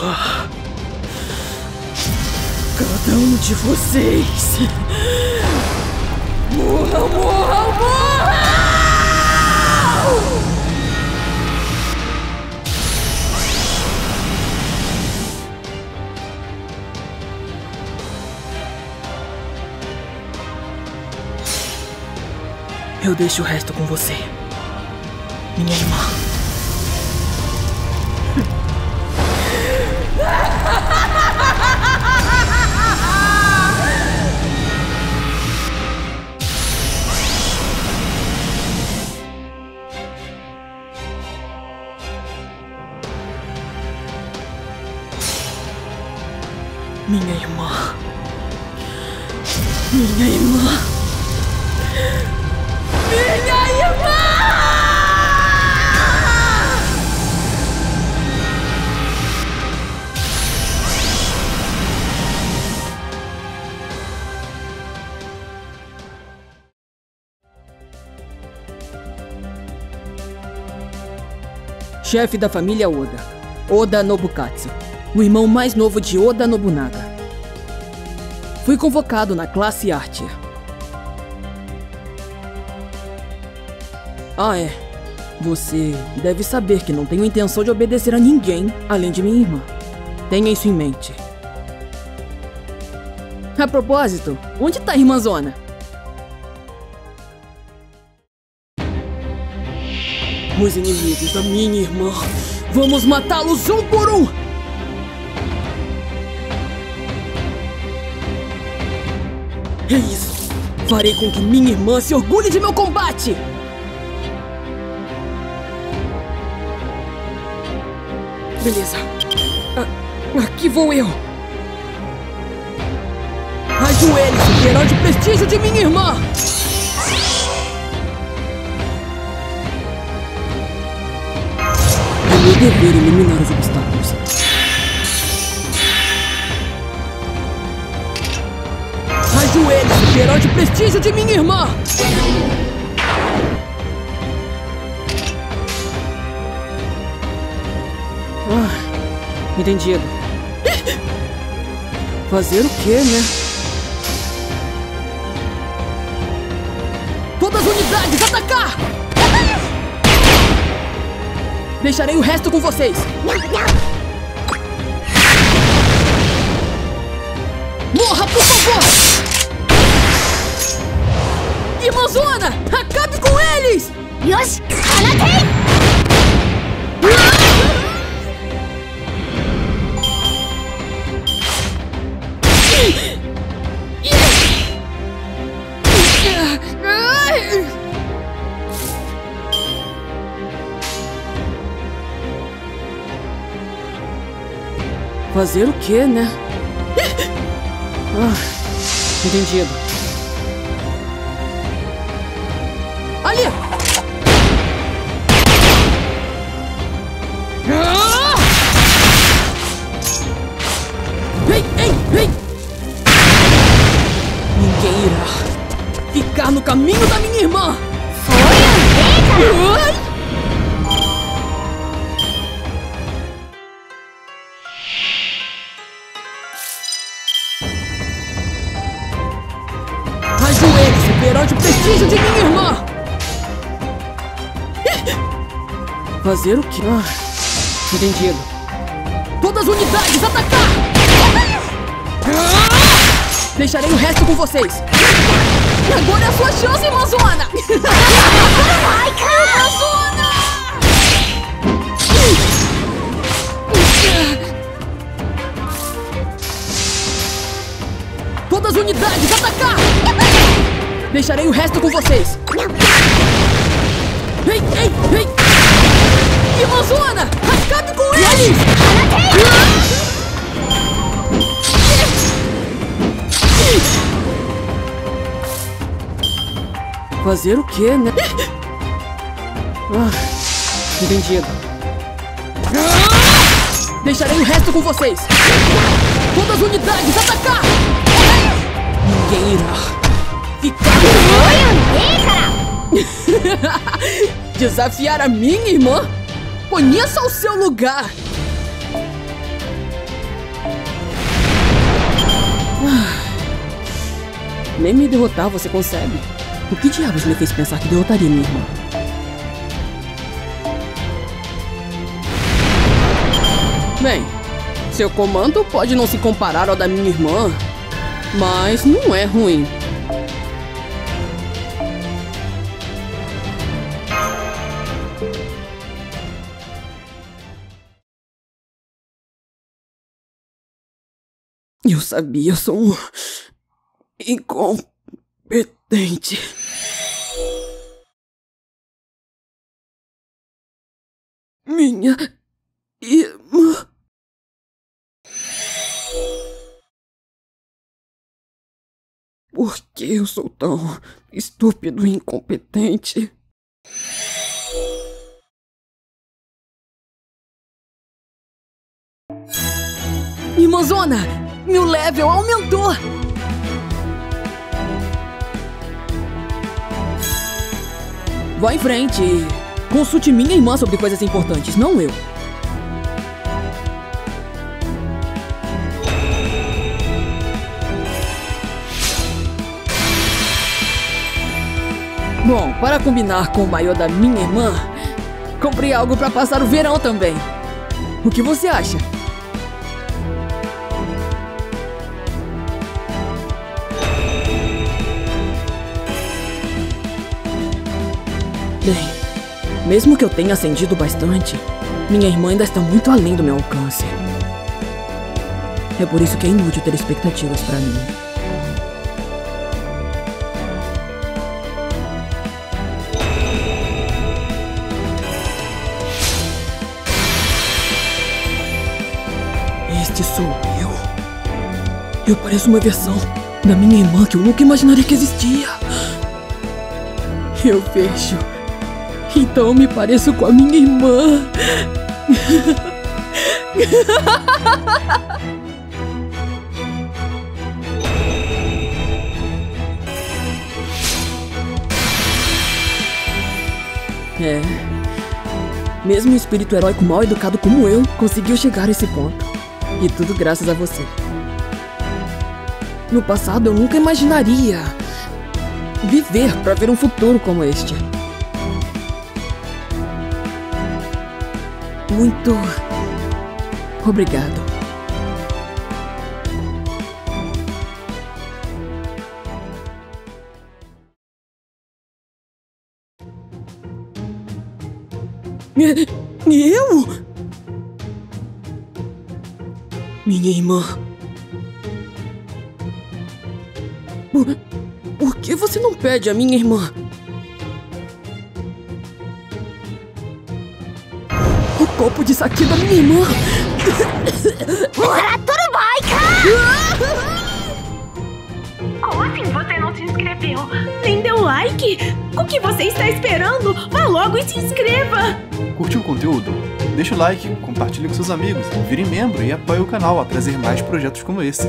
Cada um de vocês. Morra, morra, morra! Eu deixo o resto com você. Minha irmã. Minha irmã. Minha irmã! Chefe da família Oda, Oda Nobukatsu, o irmão mais novo de Oda Nobunaga. Fui convocado na classe arte. Ah, é. Você deve saber que não tenho intenção de obedecer a ninguém além de minha irmã. Tenha isso em mente. A propósito, onde tá a irmãzona? Os inimigos da minha irmã. Vamos matá-los um por um! É isso. Farei com que minha irmã se orgulhe de meu combate! Beleza. A- aqui vou eu. Ajoelhe-se, herói de prestígio de minha irmã! É meu dever eliminar os obstáculos. Herói de prestígio de minha irmã! Ah, entendido. Fazer o quê, né? Todas as unidades, atacar! Deixarei o resto com vocês. Morra, por favor! Pokémonzona! Acabe com eles! Yoshi, anatei! Fazer o quê, né? Ah, entendido. Fazer o quê? Ah, entendido. Todas as unidades, atacar! Ah! Deixarei o resto com vocês. Agora é a sua chance, irmãzona! Irmãzona! Todas as unidades, atacar! Deixarei o resto com vocês. Ei, ei, ei! Irmãzona! Acabe com ele! Fazer o quê, né? Ah, entendido. Deixarei o resto com vocês! Todas as unidades, atacar! Ninguém irá ficar... Desafiar a minha irmã? Conheça o seu lugar! Ah. Nem me derrotar você consegue. O que diabos me fez pensar que derrotaria minha irmã? Bem, seu comando pode não se comparar ao da minha irmã, mas não é ruim. Eu sabia, sou um incompetente. Minha irmã. Por que eu sou tão estúpido e incompetente? Irmãzona, meu level aumentou! Vá em frente. Consulte minha irmã sobre coisas importantes, não eu. Bom, para combinar com o maior da minha irmã, comprei algo para passar o verão também. O que você acha? Bem, mesmo que eu tenha acendido bastante, minha irmã ainda está muito além do meu alcance. É por isso que é inútil ter expectativas para mim. Este sou eu. Eu pareço uma versão da minha irmã que eu nunca imaginaria que existia. Eu vejo. Então me pareço com a minha irmã. É. Mesmo um espírito heróico mal educado como eu conseguiu chegar a esse ponto. E tudo graças a você. No passado eu nunca imaginaria viver para ver um futuro como este. Muito obrigado. Eu? Minha irmã. Por, por que você não pede a minha irmã? O copo de saque da minha irmã. Como assim você não se inscreveu? Nem deu like? O que você está esperando? Vá logo e se inscreva! Curtiu o conteúdo? Deixa o like, compartilhe com seus amigos, vire membro e apoie o canal a trazer mais projetos como esse.